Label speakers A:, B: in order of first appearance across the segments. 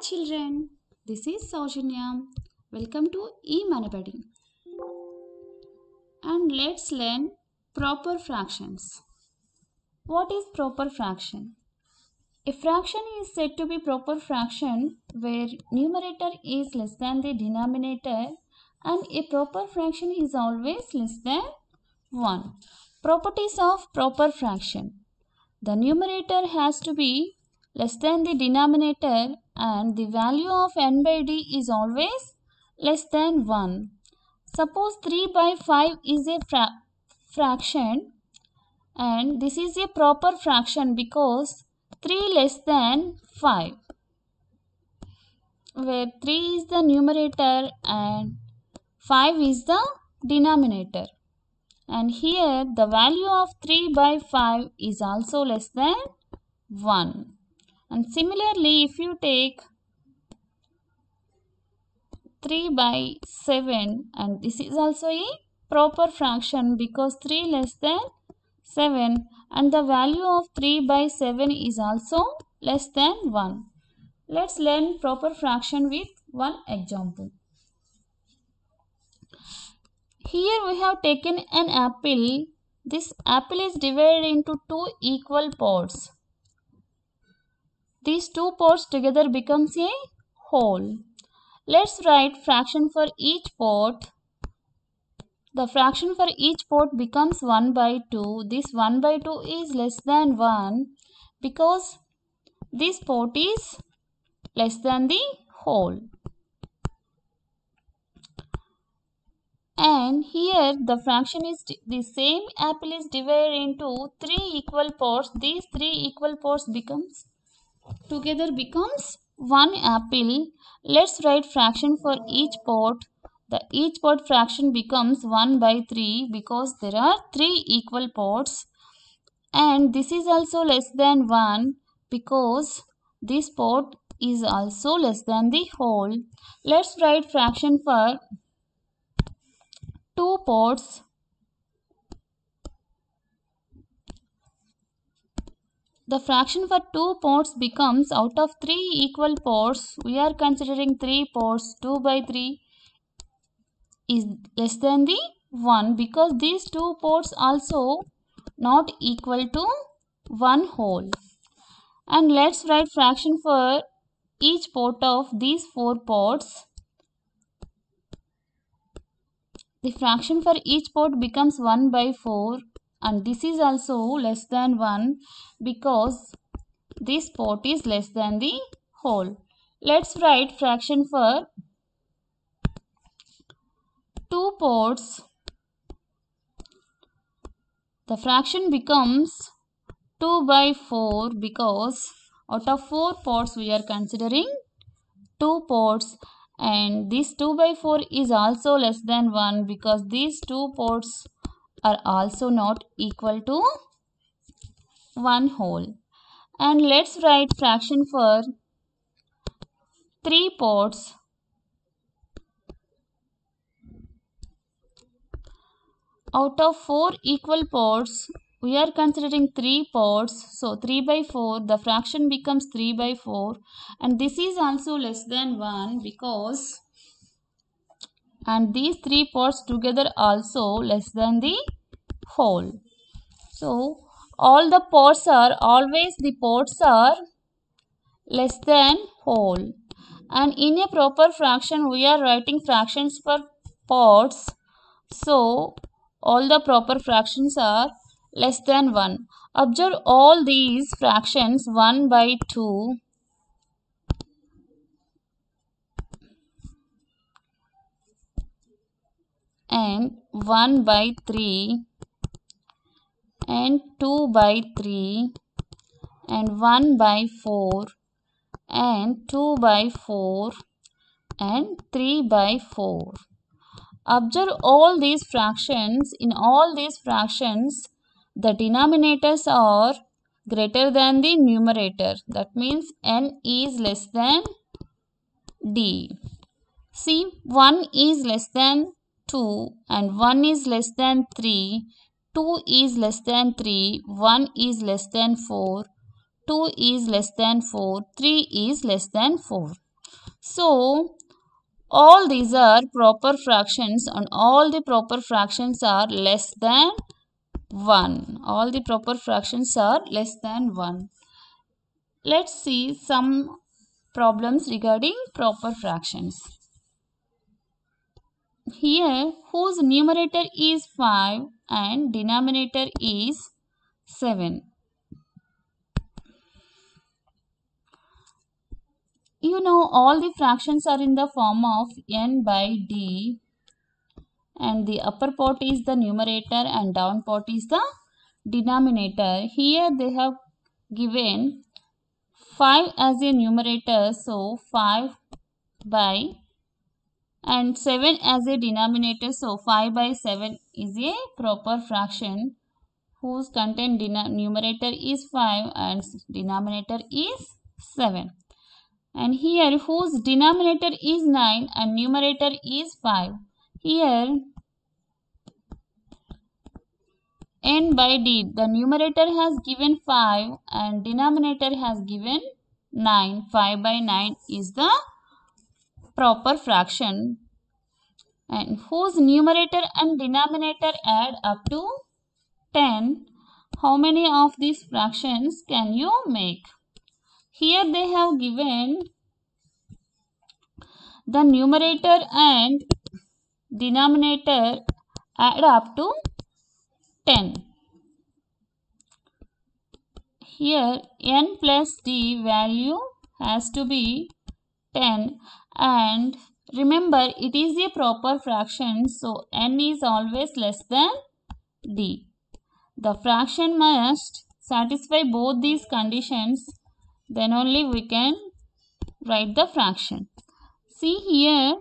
A: children, this is Saujanya. Welcome to eManabadi. And let's learn proper fractions. What is proper fraction? A fraction is said to be proper fraction where numerator is less than the denominator and a proper fraction is always less than 1. Properties of proper fraction. The numerator has to be less than the denominator and the value of n by d is always less than 1. Suppose 3 by 5 is a fra fraction and this is a proper fraction because 3 less than 5 where 3 is the numerator and 5 is the denominator and here the value of 3 by 5 is also less than 1 and similarly if you take 3 by 7 and this is also a proper fraction because 3 less than 7 and the value of 3 by 7 is also less than 1. Let's learn proper fraction with one example. Here we have taken an apple. This apple is divided into two equal parts. These two parts together becomes a whole. Let's write fraction for each part. The fraction for each part becomes 1 by 2. This 1 by 2 is less than 1 because this part is less than the whole. And here the fraction is the same apple is divided into three equal parts. These three equal parts becomes together becomes one apple. Let's write fraction for each part. The each part fraction becomes 1 by 3 because there are 3 equal parts. And this is also less than 1 because this part is also less than the whole. Let's write fraction for 2 parts. The fraction for 2 parts becomes out of 3 equal parts. We are considering 3 parts. 2 by 3 is less than the 1 because these two parts also not equal to 1 whole. And let's write fraction for each part of these 4 parts. The fraction for each part becomes 1 by 4 and this is also less than 1 because this part is less than the whole. Let's write fraction for 2 parts. The fraction becomes 2 by 4 because out of 4 parts we are considering 2 parts and this 2 by 4 is also less than 1 because these two parts are also not equal to 1 whole. And let's write fraction for 3 parts. Out of 4 equal parts, we are considering 3 parts. So 3 by 4, the fraction becomes 3 by 4 and this is also less than 1 because and these 3 parts together also less than the whole. So all the parts are always the parts are less than whole and in a proper fraction we are writing fractions for parts. So all the proper fractions are less than 1. Observe all these fractions 1 by 2 and 1 by 3 and 2 by 3 and 1 by 4 and 2 by 4 and 3 by 4. Observe all these fractions. In all these fractions, the denominators are greater than the numerator. That means n is less than d. See, 1 is less than 2 and 1 is less than 3. 2 is less than 3. 1 is less than 4. 2 is less than 4. 3 is less than 4. So, all these are proper fractions and all the proper fractions are less than 1. All the proper fractions are less than 1. Let's see some problems regarding proper fractions. Here, whose numerator is 5 and denominator is 7. You know all the fractions are in the form of n by d and the upper part is the numerator and down part is the denominator. Here they have given 5 as a numerator so 5 by and 7 as a denominator so 5 by 7 is a proper fraction whose content numerator is 5 and denominator is 7 and here whose denominator is 9 and numerator is 5 here n by d the numerator has given 5 and denominator has given 9 5 by 9 is the proper fraction and whose numerator and denominator add up to 10 how many of these fractions can you make here they have given the numerator and denominator add up to 10. Here n plus d value has to be 10 and remember it is a proper fraction so n is always less than d. The fraction must satisfy both these conditions then only we can write the fraction. See here,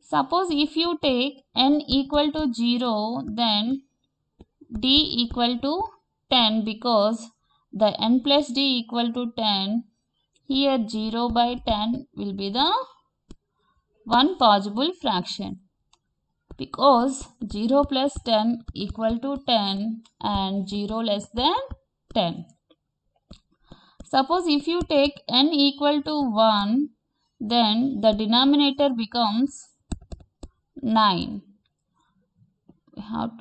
A: suppose if you take n equal to 0 then d equal to 10 because the n plus d equal to 10 here 0 by 10 will be the one possible fraction because 0 plus 10 equal to 10 and 0 less than 10. Suppose if you take n equal to 1, then the denominator becomes 9. We have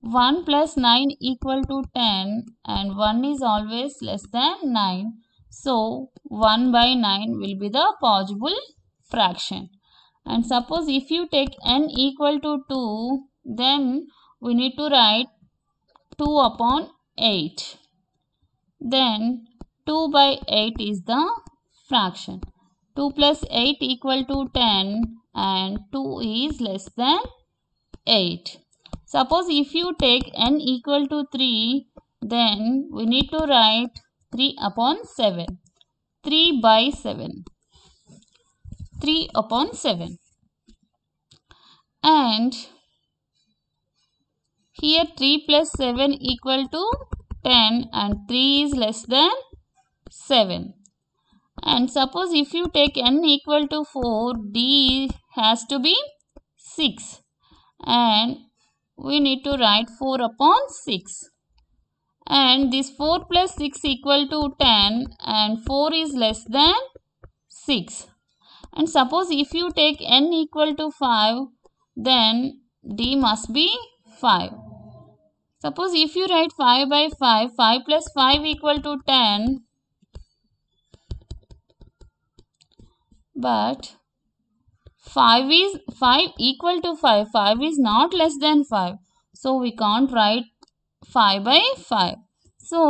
A: 1 plus 9 equal to 10 and 1 is always less than 9. So, 1 by 9 will be the possible fraction. And suppose if you take n equal to 2, then we need to write 2 upon 8. Then 2 by 8 is the fraction. 2 plus 8 equal to 10 and 2 is less than 8. Suppose if you take n equal to 3 then we need to write 3 upon 7. 3 by 7. 3 upon 7. And here 3 plus 7 equal to 10 and 3 is less than 7. And suppose if you take n equal to 4, d has to be 6. And we need to write 4 upon 6. And this 4 plus 6 equal to 10 and 4 is less than 6. And suppose if you take n equal to 5, then d must be 5. Suppose if you write 5 by 5, 5 plus 5 equal to 10 but 5 is 5 equal to 5 5 is not less than 5 so we can't write 5 by 5 so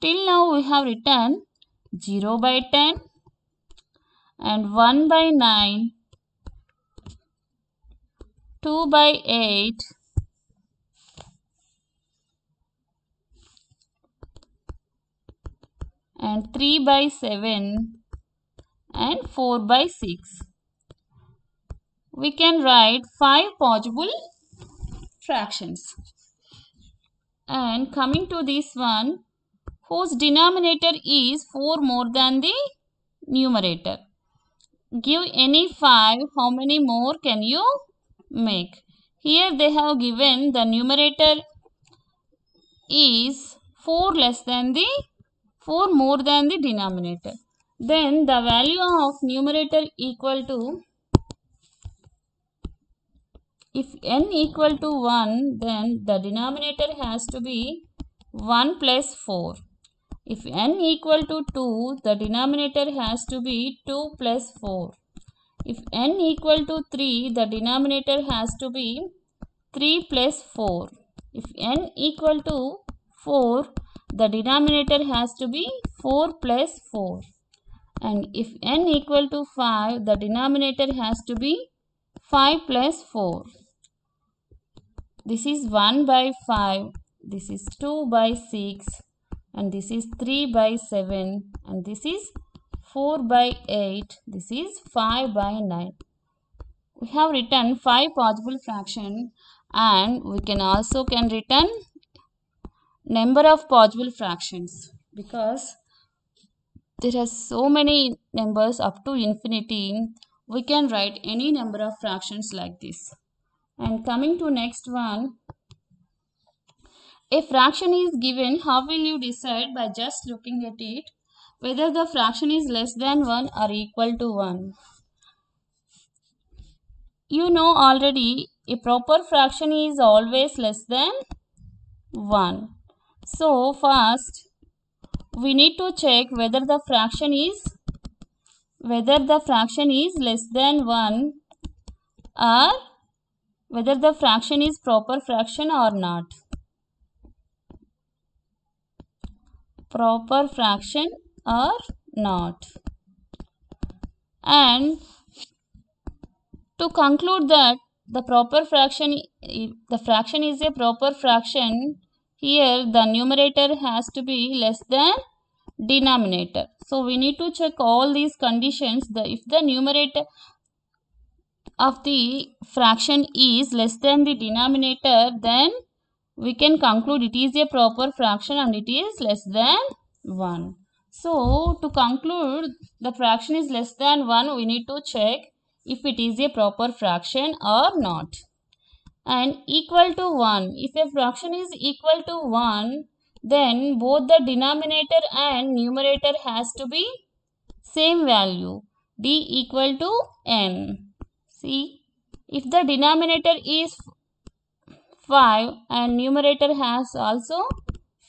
A: till now we have written 0 by 10 and 1 by 9 2 by 8 and 3 by 7 and 4 by 6. We can write 5 possible fractions. And coming to this one, whose denominator is 4 more than the numerator. Give any 5, how many more can you make? Here they have given the numerator is 4 less than the 4 more than the denominator. then the value of numerator equal to if n equal to 1 then the denominator has to be 1 plus 4 if n equal to 2 the denominator has to be 2 plus 4 if n equal to 3 the denominator has to be 3 plus 4 if n equal to 4 the denominator has to be 4 plus 4 and if n equal to 5 the denominator has to be 5 plus 4 this is 1 by 5. This is 2 by 6. And this is 3 by 7. And this is 4 by 8. This is 5 by 9. We have written 5 possible fraction and we can also can return number of possible fractions because there are so many numbers up to infinity we can write any number of fractions like this and coming to next one, a fraction is given, how will you decide by just looking at it? Whether the fraction is less than 1 or equal to 1. You know already a proper fraction is always less than 1. So first we need to check whether the fraction is whether the fraction is less than 1 or whether the fraction is proper fraction or not. Proper fraction or not. And to conclude that the proper fraction, the fraction is a proper fraction, here the numerator has to be less than denominator. So we need to check all these conditions. The if the numerator of the fraction is less than the denominator, then we can conclude it is a proper fraction and it is less than 1. So, to conclude the fraction is less than 1, we need to check if it is a proper fraction or not. And equal to 1. If a fraction is equal to 1, then both the denominator and numerator has to be same value. d equal to n. See, if the denominator is 5 and numerator has also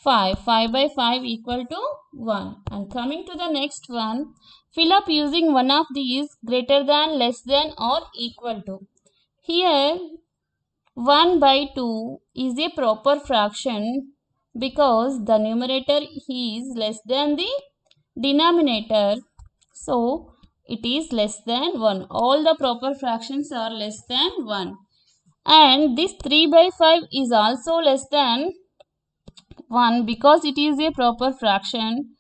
A: 5, 5 by 5 equal to 1. And coming to the next one, fill up using one of these greater than, less than or equal to. Here, 1 by 2 is a proper fraction because the numerator is less than the denominator. So, it is less than 1. All the proper fractions are less than 1. And this 3 by 5 is also less than 1 because it is a proper fraction.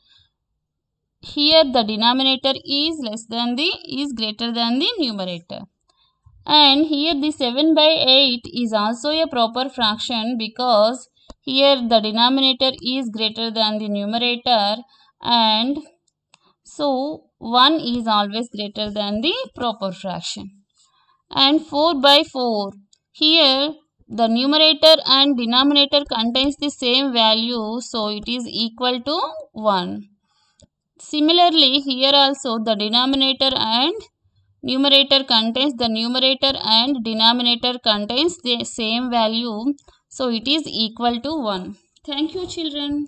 A: Here the denominator is less than the is greater than the numerator. And here the 7 by 8 is also a proper fraction because here the denominator is greater than the numerator and so 1 is always greater than the proper fraction. And 4 by 4. Here the numerator and denominator contains the same value. So it is equal to 1. Similarly here also the denominator and numerator contains the numerator and denominator contains the same value. So it is equal to 1. Thank you children.